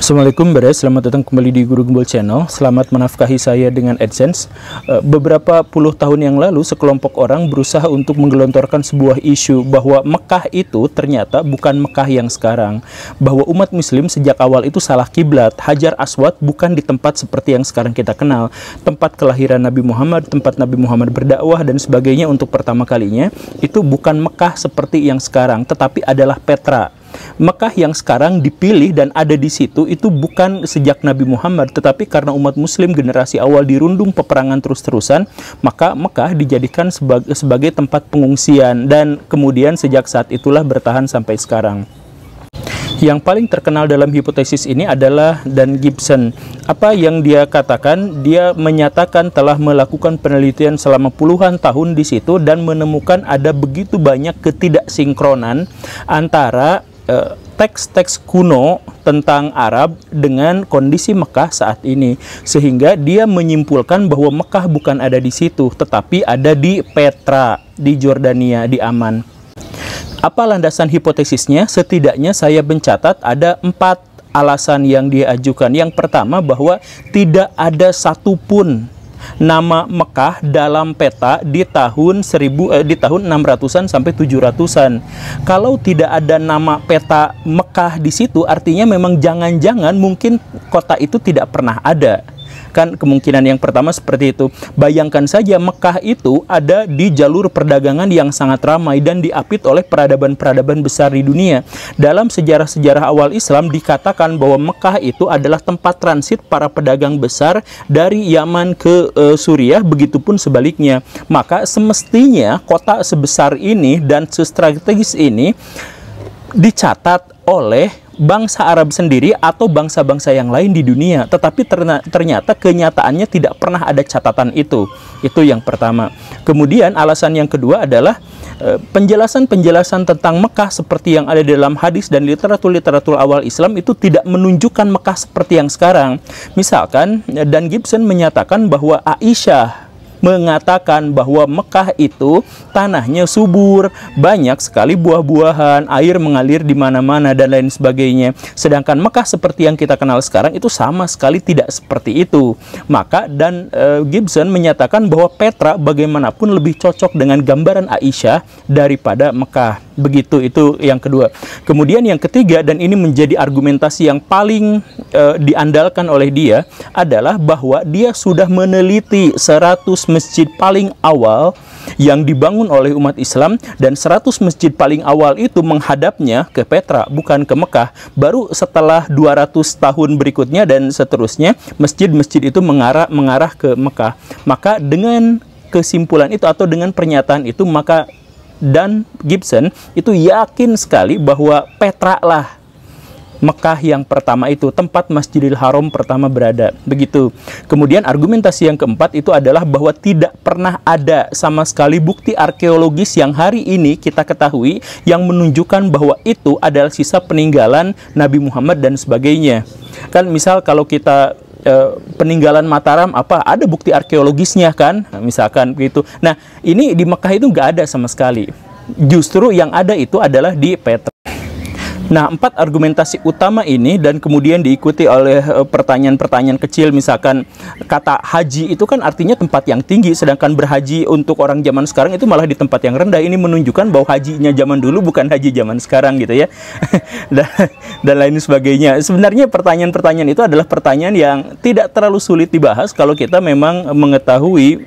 Assalamualaikum beres, selamat datang kembali di Guru Gembul Channel. Selamat menafkahi saya dengan AdSense. Eh, Beberapa puluh tahun yang lalu sekelompok orang berusaha untuk menggelontorkan sebuah isu Bahwa Mekah itu ternyata bukan Mekah yang sekarang. Bahwa umat muslim sejak awal itu salah kiblat. Hajar Aswad bukan di tempat seperti yang sekarang kita kenal. Tempat kelahiran Nabi Muhammad, tempat Nabi Muhammad berdakwah dan sebagainya untuk pertama kalinya Itu bukan Mekah seperti yang sekarang Tetapi adalah Petra Mekah yang sekarang dipilih dan ada di situ itu bukan sejak Nabi Muhammad tetapi karena umat muslim generasi awal dirundung peperangan terus-terusan maka Mekah dijadikan sebagai, sebagai tempat pengungsian dan kemudian sejak saat itulah bertahan sampai sekarang. Yang paling terkenal dalam hipotesis ini adalah Dan Gibson. Apa yang dia katakan? Dia menyatakan telah melakukan penelitian selama puluhan tahun di situ dan menemukan ada begitu banyak ketidaksinkronan antara teks-teks kuno tentang Arab dengan kondisi Mekah saat ini sehingga dia menyimpulkan bahwa Mekah bukan ada di situ tetapi ada di Petra di Jordania di Aman. Apa landasan hipotesisnya? Setidaknya saya mencatat ada empat alasan yang dia ajukan. Yang pertama bahwa tidak ada satupun nama Mekah dalam peta di tahun 1000 eh, di tahun 600-an sampai 700-an. Kalau tidak ada nama peta Mekah di situ artinya memang jangan-jangan mungkin kota itu tidak pernah ada. Kan kemungkinan yang pertama seperti itu. Bayangkan saja Mekah itu ada di jalur perdagangan yang sangat ramai dan diapit oleh peradaban-peradaban besar di dunia. Dalam sejarah-sejarah awal Islam dikatakan bahwa Mekah itu adalah tempat transit para pedagang besar dari Yaman ke e, Suriah, begitupun sebaliknya. Maka semestinya kota sebesar ini dan sestrategis ini dicatat oleh bangsa Arab sendiri atau bangsa-bangsa yang lain di dunia. Tetapi ternyata kenyataannya tidak pernah ada catatan itu. Itu yang pertama. Kemudian alasan yang kedua adalah eh, penjelasan-penjelasan tentang Mekah seperti yang ada dalam hadis dan literatur-literatur awal Islam itu tidak menunjukkan Mekah seperti yang sekarang. Misalkan Dan Gibson menyatakan bahwa Aisyah mengatakan bahwa Mekah itu tanahnya subur, banyak sekali buah-buahan, air mengalir di mana-mana dan lain sebagainya. Sedangkan Mekah seperti yang kita kenal sekarang itu sama sekali tidak seperti itu. Maka dan e, Gibson menyatakan bahwa Petra bagaimanapun lebih cocok dengan gambaran Aisyah daripada Mekah. Begitu itu yang kedua. Kemudian yang ketiga dan ini menjadi argumentasi yang paling e, diandalkan oleh dia adalah bahwa dia sudah meneliti 100 masjid paling awal yang dibangun oleh umat Islam dan 100 masjid paling awal itu menghadapnya ke Petra bukan ke Mekah. Baru setelah 200 tahun berikutnya dan seterusnya masjid-masjid itu mengarah mengarah ke Mekah. Maka dengan kesimpulan itu atau dengan pernyataan itu maka dan Gibson itu yakin sekali bahwa Petra lah Mekah yang pertama itu tempat Masjidil Haram pertama berada. Begitu. Kemudian argumentasi yang keempat itu adalah bahwa tidak pernah ada sama sekali bukti arkeologis yang hari ini kita ketahui yang menunjukkan bahwa itu adalah sisa peninggalan Nabi Muhammad dan sebagainya. Kan misal kalau kita e, peninggalan Mataram apa ada bukti arkeologisnya kan nah, misalkan begitu nah ini di Mekah itu nggak ada sama sekali justru yang ada itu adalah di Petra Nah, empat argumentasi utama ini dan kemudian diikuti oleh eh, pertanyaan-pertanyaan kecil misalkan kata haji itu kan artinya tempat yang tinggi sedangkan berhaji untuk orang zaman sekarang itu malah di tempat yang rendah. Ini menunjukkan bahwa hajinya zaman dulu bukan haji zaman sekarang gitu ya. dan, dan lain sebagainya. Sebenarnya pertanyaan-pertanyaan itu adalah pertanyaan yang tidak terlalu sulit dibahas kalau kita memang mengetahui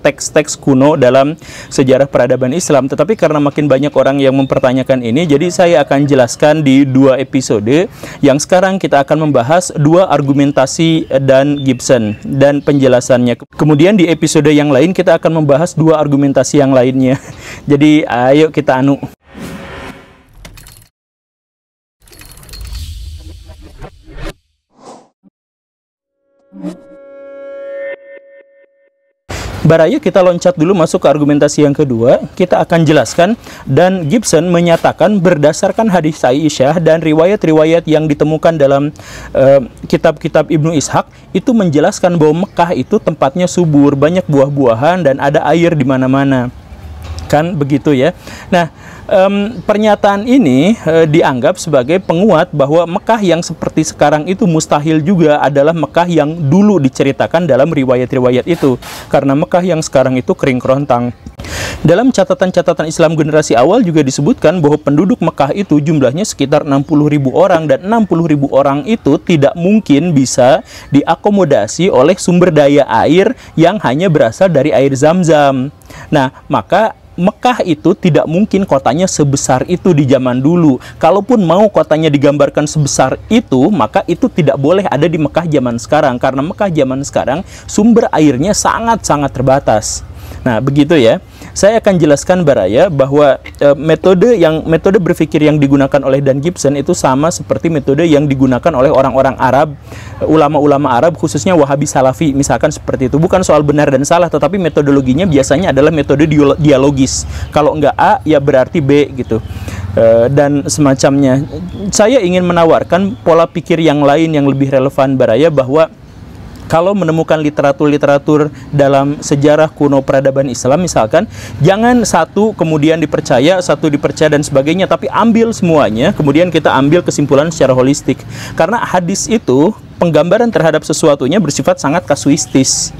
teks-teks kuno dalam sejarah peradaban Islam. Tetapi karena makin banyak orang yang mempertanyakan ini, jadi saya akan jelaskan di dua episode. Yang sekarang kita akan membahas dua argumentasi dan Gibson dan penjelasannya. Kemudian di episode yang lain kita akan membahas dua argumentasi yang lainnya. Jadi ayo kita anu. Baraya kita loncat dulu masuk ke argumentasi yang kedua. Kita akan jelaskan dan Gibson menyatakan berdasarkan hadis Aisyah dan riwayat-riwayat yang ditemukan dalam eh, kitab-kitab uh, Ibnu Ishaq itu menjelaskan bahwa Mekah itu tempatnya subur, banyak buah-buahan dan ada air di mana-mana. Kan begitu ya. Nah, um, pernyataan ini uh, dianggap sebagai penguat bahwa Mekah yang seperti sekarang itu mustahil juga adalah Mekah yang dulu diceritakan dalam riwayat-riwayat itu karena Mekah yang sekarang itu kering kerontang. Dalam catatan-catatan Islam generasi awal juga disebutkan bahwa penduduk Mekah itu jumlahnya sekitar 60 ribu orang dan 60 ribu orang itu tidak mungkin bisa diakomodasi oleh sumber daya air yang hanya berasal dari air zam-zam. Nah, maka Mekah itu tidak mungkin kotanya sebesar itu di zaman dulu. Kalaupun mau kotanya digambarkan sebesar itu, maka itu tidak boleh ada di Mekah zaman sekarang karena Mekah zaman sekarang sumber airnya sangat-sangat terbatas. Nah, begitu ya. Saya akan jelaskan Baraya bahwa e, metode yang metode berpikir yang digunakan oleh Dan Gibson itu sama seperti metode yang digunakan oleh orang-orang Arab, ulama-ulama Arab khususnya Wahabi Salafi misalkan seperti itu. Bukan soal benar dan salah, tetapi metodologinya biasanya adalah metode dialogis. Kalau enggak A ya berarti B gitu. E, dan semacamnya. Saya ingin menawarkan pola pikir yang lain yang lebih relevan Baraya bahwa kalau menemukan literatur-literatur dalam sejarah kuno peradaban Islam misalkan jangan satu kemudian dipercaya satu dipercaya dan sebagainya tapi ambil semuanya kemudian kita ambil kesimpulan secara holistik. Karena hadis itu penggambaran terhadap sesuatunya bersifat sangat kasuistis.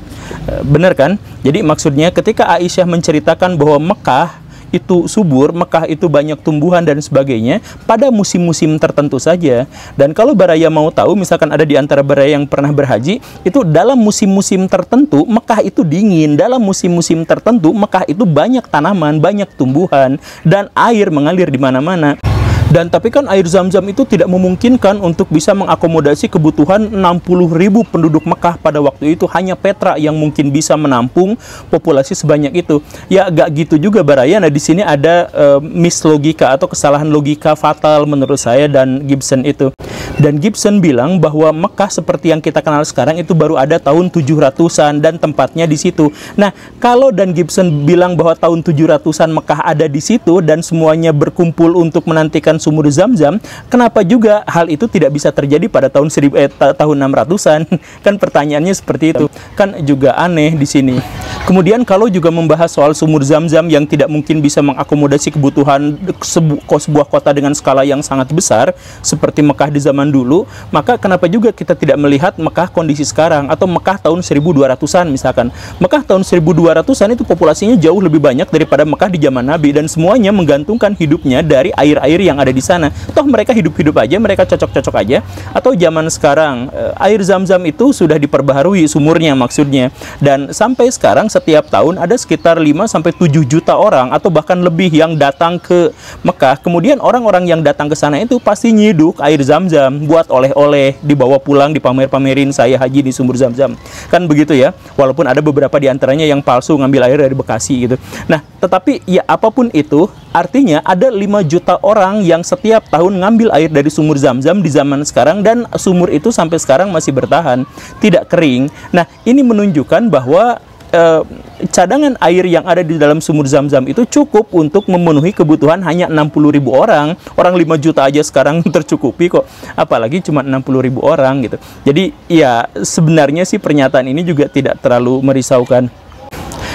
Eh, benar kan? Jadi maksudnya ketika Aisyah menceritakan bahwa Mekah itu subur, Mekah itu banyak tumbuhan dan sebagainya pada musim-musim tertentu saja. Dan kalau Baraya mau tahu, misalkan ada di antara Baraya yang pernah berhaji, itu dalam musim-musim tertentu Mekah itu dingin, dalam musim-musim tertentu Mekah itu banyak tanaman, banyak tumbuhan dan air mengalir di mana-mana. Dan tapi kan air zam-zam itu tidak memungkinkan untuk bisa mengakomodasi kebutuhan 60 ribu penduduk Mekah pada waktu itu. Hanya Petra yang mungkin bisa menampung populasi sebanyak itu. Ya gak gitu juga Baraya. Nah di sini ada uh, miss logika atau kesalahan logika fatal menurut saya dan Gibson itu. Dan Gibson bilang bahwa Mekah seperti yang kita kenal sekarang itu baru ada tahun 700-an dan tempatnya di situ. Nah, kalau dan Gibson bilang bahwa tahun 700-an Mekah ada di situ dan semuanya berkumpul untuk menantikan sumur Zam-Zam, kenapa juga hal itu tidak bisa terjadi pada tahun 1000 eh, tahun 600-an? Kan pertanyaannya seperti itu. Kan juga aneh di sini. Kemudian kalau juga membahas soal sumur Zam-Zam yang tidak mungkin bisa mengakomodasi kebutuhan sebu sebuah kota dengan skala yang sangat besar seperti Mekah di zaman zaman dulu, maka kenapa juga kita tidak melihat Mekah kondisi sekarang atau Mekah tahun 1200-an misalkan. Mekah tahun 1200-an itu populasinya jauh lebih banyak daripada Mekah di zaman Nabi dan semuanya menggantungkan hidupnya dari air-air yang ada di sana. Toh mereka hidup-hidup aja, mereka cocok-cocok aja. Atau zaman sekarang eh, air zam-zam itu sudah diperbaharui sumurnya maksudnya. Dan sampai sekarang setiap tahun ada sekitar 5 sampai 7 juta orang atau bahkan lebih yang datang ke Mekah. Kemudian orang-orang yang datang ke sana itu pasti nyiduk air zam-zam buat oleh-oleh, dibawa pulang, dipamer-pamerin saya haji di sumur zam-zam. Kan begitu ya. Walaupun ada beberapa di antaranya yang palsu ngambil air dari Bekasi gitu. Nah, tetapi ya apa pun itu, artinya ada 5 juta orang yang setiap tahun ngambil air dari sumur zam-zam di zaman sekarang dan sumur itu sampai sekarang masih bertahan, tidak kering. Nah, ini menunjukkan bahwa eh, cadangan air yang ada di dalam sumur zam-zam itu cukup untuk memenuhi kebutuhan hanya 60 ribu orang. Orang 5 juta aja sekarang tercukupi kok. Apalagi cuma 60 ribu orang gitu. Jadi ya sebenarnya sih pernyataan ini juga tidak terlalu merisaukan.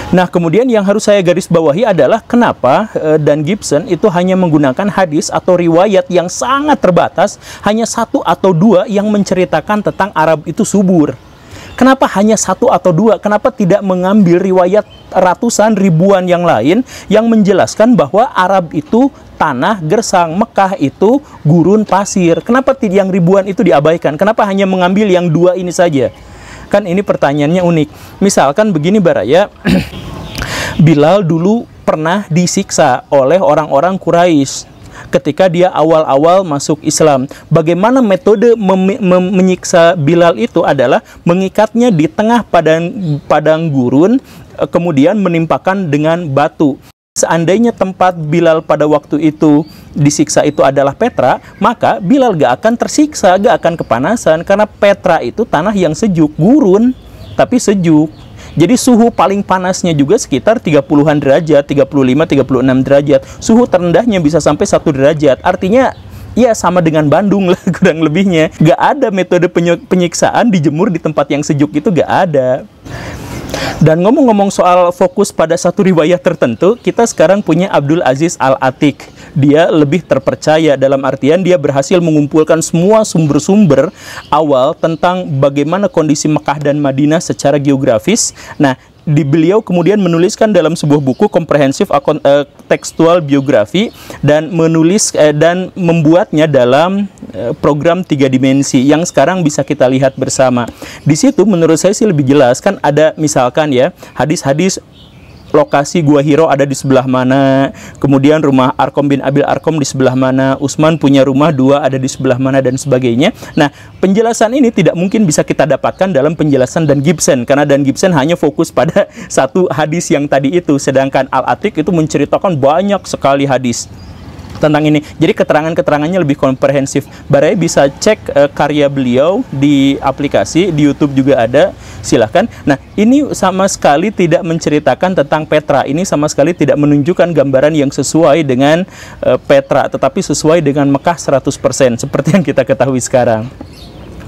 Nah, kemudian yang harus saya garis bawahi adalah kenapa uh, Dan Gibson itu hanya menggunakan hadis atau riwayat yang sangat terbatas, hanya satu atau dua yang menceritakan tentang Arab itu subur. Kenapa hanya satu atau dua? Kenapa tidak mengambil riwayat ratusan ribuan yang lain yang menjelaskan bahwa Arab itu tanah gersang, Mekah itu gurun pasir. Kenapa yang ribuan itu diabaikan? Kenapa hanya mengambil yang dua ini saja? Kan ini pertanyaannya unik. Misalkan begini Baraya, Bilal dulu pernah disiksa oleh orang-orang Quraisy ketika dia awal-awal masuk Islam. Bagaimana metode menyiksa Bilal itu adalah mengikatnya di tengah padang padang gurun eh, kemudian menimpakan dengan batu. Seandainya tempat Bilal pada waktu itu disiksa itu adalah Petra, maka Bilal gak akan tersiksa, gak akan kepanasan karena Petra itu tanah yang sejuk, gurun tapi sejuk. Jadi suhu paling panasnya juga sekitar 30-an derajat, 35, 36 derajat. Suhu terendahnya bisa sampai 1 derajat. Artinya ya sama dengan Bandung lah kurang lebihnya. Gak ada metode penyiksaan dijemur di tempat yang sejuk itu gak ada. Dan ngomong-ngomong soal fokus pada satu riwayat tertentu, kita sekarang punya Abdul Aziz Al-Atik. Dia lebih terpercaya dalam artian dia berhasil mengumpulkan semua sumber-sumber awal tentang bagaimana kondisi Mekah dan Madinah secara geografis. Nah, di beliau kemudian menuliskan dalam sebuah buku komprehensif uh, tekstual biografi dan menulis uh, dan membuatnya dalam uh, program tiga dimensi yang sekarang bisa kita lihat bersama. Di situ menurut saya sih lebih jelas kan ada misalkan ya hadis-hadis lokasi Gua Hiro ada di sebelah mana, kemudian rumah Arkom bin Abil Arkom di sebelah mana, Usman punya rumah dua ada di sebelah mana dan sebagainya. Nah, penjelasan ini tidak mungkin bisa kita dapatkan dalam penjelasan dan Gibson karena dan Gibson hanya fokus pada satu hadis yang tadi itu, sedangkan Al-Atik itu menceritakan banyak sekali hadis tentang ini. Jadi keterangan-keterangannya lebih komprehensif. Barai bisa cek uh, karya beliau di aplikasi di YouTube juga ada. Silahkan. Nah, ini sama sekali tidak menceritakan tentang Petra. Ini sama sekali tidak menunjukkan gambaran yang sesuai dengan uh, Petra, tetapi sesuai dengan Mekah 100% seperti yang kita ketahui sekarang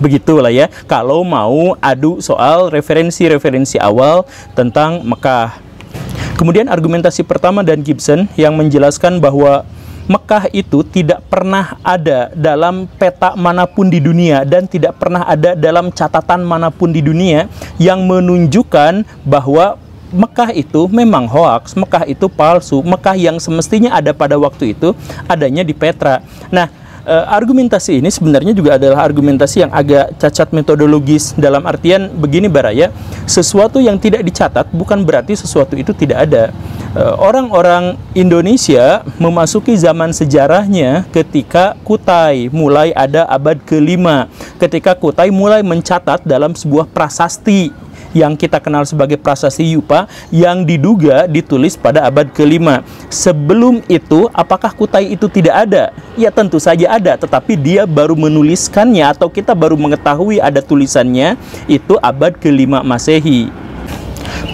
begitulah ya kalau mau adu soal referensi-referensi awal tentang Mekah. Kemudian argumentasi pertama dan Gibson yang menjelaskan bahwa Mekah itu tidak pernah ada dalam peta mana pun di dunia dan tidak pernah ada dalam catatan mana pun di dunia yang menunjukkan bahwa Mekah itu memang hoax, Mekah itu palsu, Mekah yang semestinya ada pada waktu itu adanya di Petra. Nah, uh, argumentasi ini sebenarnya juga adalah argumentasi yang agak cacat metodologis dalam artian begini Baraya, sesuatu yang tidak dicatat bukan berarti sesuatu itu tidak ada. Eh, orang-orang Indonesia memasuki zaman sejarahnya ketika Kutai mulai ada abad kelima, ketika Kutai mulai mencatat dalam sebuah prasasti yang kita kenal sebagai prasasti Yupa yang diduga ditulis pada abad kelima. Sebelum itu, apakah Kutai itu tidak ada? Ya tentu saja ada, tetapi dia baru menuliskannya atau kita baru mengetahui ada tulisannya itu abad kelima Masehi.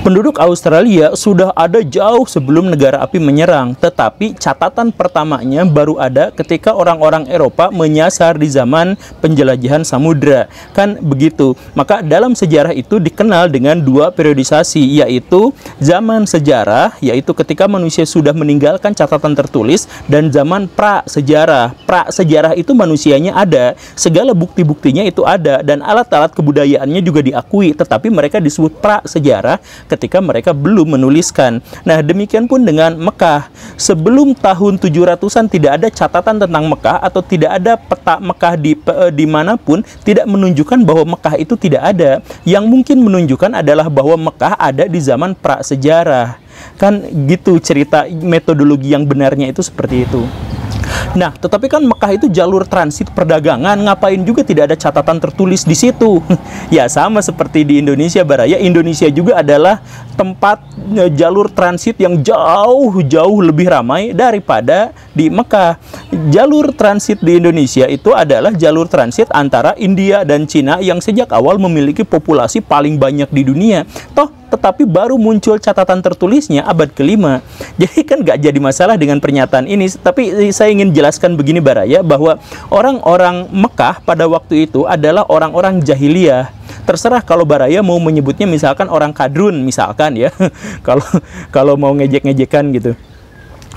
Penduduk Australia sudah ada jauh sebelum negara api menyerang, tetapi catatan pertamanya baru ada ketika orang-orang Eropa menyasar di zaman penjelajahan samudra. Kan begitu. Maka dalam sejarah itu dikenal dengan dua periodisasi, yaitu zaman sejarah, yaitu ketika manusia sudah meninggalkan catatan tertulis, dan zaman pra-sejarah. Pra-sejarah itu manusianya ada, segala bukti-buktinya itu ada, dan alat-alat kebudayaannya juga diakui, tetapi mereka disebut pra-sejarah ketika mereka belum menuliskan. Nah, demikian pun dengan Mekah. Sebelum tahun 700-an tidak ada catatan tentang Mekah atau tidak ada peta Mekah di uh, di mana pun tidak menunjukkan bahwa Mekah itu tidak ada. Yang mungkin menunjukkan adalah bahwa Mekah ada di zaman prasejarah. Kan gitu cerita metodologi yang benarnya itu seperti itu. Nah, tetapi kan Mekah itu jalur transit perdagangan, ngapain juga tidak ada catatan tertulis di situ? ya sama seperti di Indonesia Baraya, Indonesia juga adalah tempat e, jalur transit yang jauh-jauh lebih ramai daripada di Mekah. Jalur transit di Indonesia itu adalah jalur transit antara India dan Cina yang sejak awal memiliki populasi paling banyak di dunia. Toh tetapi baru muncul catatan tertulisnya abad kelima. Jadi kan gak jadi masalah dengan pernyataan ini. Tapi saya ingin jelaskan begini Baraya bahwa orang-orang Mekah pada waktu itu adalah orang-orang jahiliyah. Terserah kalau Baraya mau menyebutnya misalkan orang kadrun misalkan ya. kalau kalau mau ngejek-ngejekan gitu.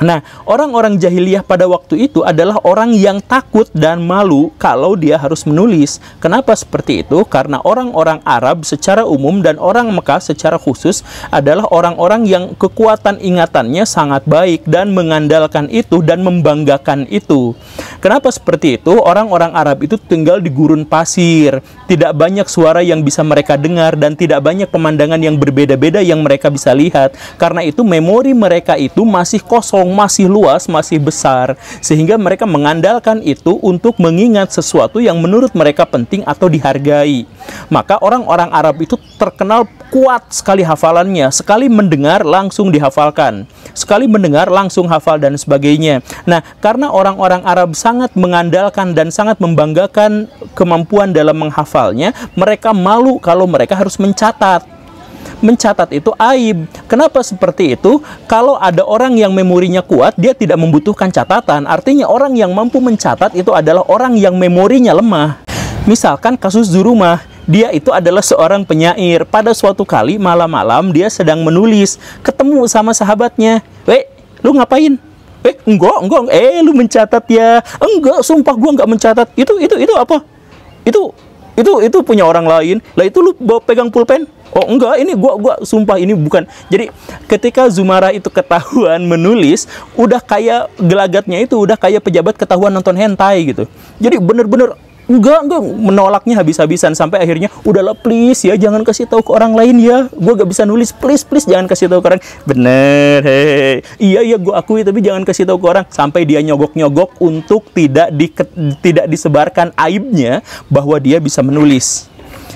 Nah, orang-orang jahiliyah pada waktu itu adalah orang yang takut dan malu kalau dia harus menulis. Kenapa seperti itu? Karena orang-orang Arab secara umum dan orang Mekah secara khusus adalah orang-orang yang kekuatan ingatannya sangat baik dan mengandalkan itu dan membanggakan itu. Kenapa seperti itu? Orang-orang Arab itu tinggal di gurun pasir, tidak banyak suara yang bisa mereka dengar dan tidak banyak pemandangan yang berbeda-beda yang mereka bisa lihat. Karena itu memori mereka itu masih kosong masih luas, masih besar, sehingga mereka mengandalkan itu untuk mengingat sesuatu yang menurut mereka penting atau dihargai. Maka orang-orang Arab itu terkenal kuat sekali hafalannya, sekali mendengar langsung dihafalkan, sekali mendengar langsung hafal dan sebagainya. Nah, karena orang-orang Arab sangat mengandalkan dan sangat membanggakan kemampuan dalam menghafalnya, mereka malu kalau mereka harus mencatat mencatat itu aib. Kenapa seperti itu? Kalau ada orang yang memorinya kuat, dia tidak membutuhkan catatan. Artinya orang yang mampu mencatat itu adalah orang yang memorinya lemah. Misalkan kasus Zurumah, Dia itu adalah seorang penyair. Pada suatu kali malam-malam dia sedang menulis, ketemu sama sahabatnya. "Weh, lu ngapain?" "Eh, enggak, enggak. Eh, lu mencatat ya." "Enggak, sumpah gua enggak mencatat." "Itu itu itu apa?" "Itu itu itu punya orang lain." "Lah itu lu bawa pegang pulpen?" Oh enggak, ini gua gua sumpah ini bukan. Jadi ketika Zumara itu ketahuan menulis, udah kayak gelagatnya itu udah kayak pejabat ketahuan nonton hentai gitu. Jadi bener-bener enggak enggak. Menolaknya habis-habisan sampai akhirnya udahlah please ya jangan kasih tahu ke orang lain ya. Gua gak bisa nulis. Please please jangan kasih tahu ke orang. Bener hehehe. Iya iya gua akui tapi jangan kasih tahu ke orang. Sampai dia nyogok-nyogok untuk tidak di, tidak disebarkan aibnya bahwa dia bisa menulis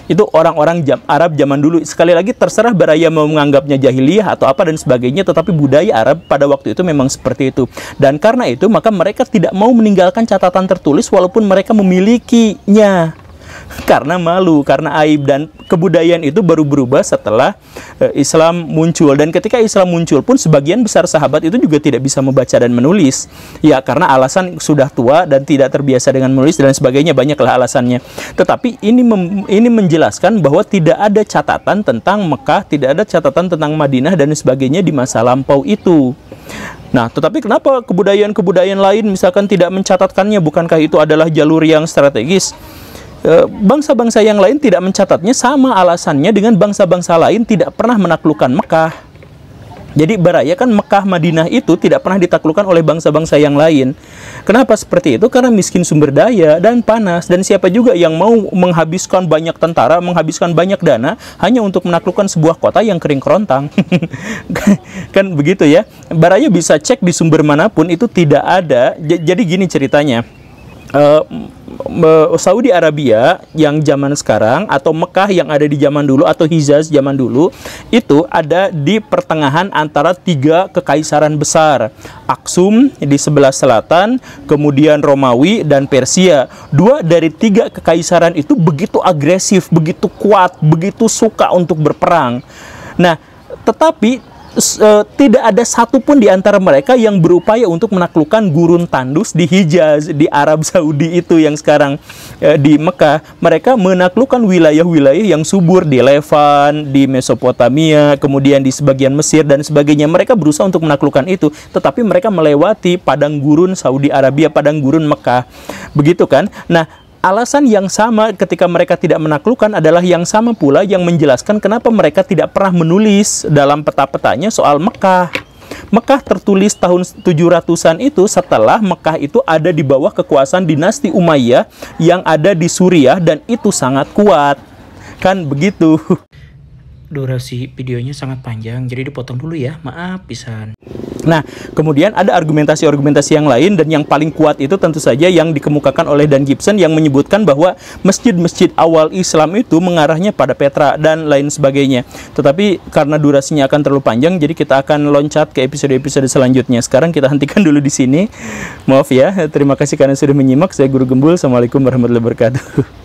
itu orang-orang jam, Arab zaman dulu. Sekali lagi terserah beraya mau menganggapnya jahiliyah atau apa dan sebagainya tetapi budaya Arab pada waktu itu memang seperti itu. Dan karena itu maka mereka tidak mau meninggalkan catatan tertulis walaupun mereka memilikinya karena malu, karena aib dan kebudayaan itu baru berubah setelah uh, Islam muncul dan ketika Islam muncul pun sebagian besar sahabat itu juga tidak bisa membaca dan menulis. Ya, karena alasan sudah tua dan tidak terbiasa dengan menulis dan sebagainya banyaklah alasannya. Tetapi ini ini menjelaskan bahwa tidak ada catatan tentang Mekah, tidak ada catatan tentang Madinah dan sebagainya di masa lampau itu. Nah, tetapi kenapa kebudayaan-kebudayaan lain misalkan tidak mencatatkannya? Bukankah itu adalah jalur yang strategis? Eh, bangsa-bangsa yang lain tidak mencatatnya sama alasannya dengan bangsa-bangsa lain tidak pernah menaklukkan Mekah. Jadi baraya kan Mekah Madinah itu tidak pernah ditaklukkan oleh bangsa-bangsa yang lain. Kenapa seperti itu? Karena miskin sumber daya dan panas dan siapa juga yang mau menghabiskan banyak tentara, menghabiskan banyak dana hanya untuk menaklukkan sebuah kota yang kering kerontang. kan begitu ya. Baraya bisa cek di sumber mana pun itu tidak ada. jadi gini ceritanya. Uh, Saudi Arabia yang zaman sekarang atau Mekah yang ada di zaman dulu atau Hijaz zaman dulu itu ada di pertengahan antara tiga kekaisaran besar. Aksum di sebelah selatan kemudian Romawi dan Persia. Dua dari tiga kekaisaran itu begitu agresif begitu kuat begitu suka untuk berperang. Nah tetapi uh, tidak ada satupun di antara mereka yang berupaya untuk menaklukkan gurun tandus di Hijaz, di Arab Saudi itu yang sekarang uh, di Mekah. Mereka menaklukkan wilayah-wilayah yang subur di Levan, di Mesopotamia, kemudian di sebagian Mesir dan sebagainya. Mereka berusaha untuk menaklukkan itu, tetapi mereka melewati padang gurun Saudi Arabia, padang gurun Mekah. Begitu kan? Nah, Alasan yang sama ketika mereka tidak menaklukkan adalah yang sama pula yang menjelaskan kenapa mereka tidak pernah menulis dalam peta-petanya soal Mekah. Mekah tertulis tahun 700-an itu setelah Mekah itu ada di bawah kekuasaan dinasti Umayyah yang ada di Suriah dan itu sangat kuat. Kan begitu. Durasi videonya sangat panjang, jadi dipotong dulu ya. Maaf pisan. Nah, kemudian ada argumentasi-argumentasi yang lain dan yang paling kuat itu tentu saja yang dikemukakan oleh Dan Gibson yang menyebutkan bahwa masjid-masjid awal Islam itu mengarahnya pada Petra dan lain sebagainya. Tetapi karena durasinya akan terlalu panjang, jadi kita akan loncat ke episode-episode selanjutnya. Sekarang kita hentikan dulu di sini. Maaf ya, terima kasih karena sudah menyimak. Saya Guru Gembul. Assalamualaikum warahmatullahi wabarakatuh.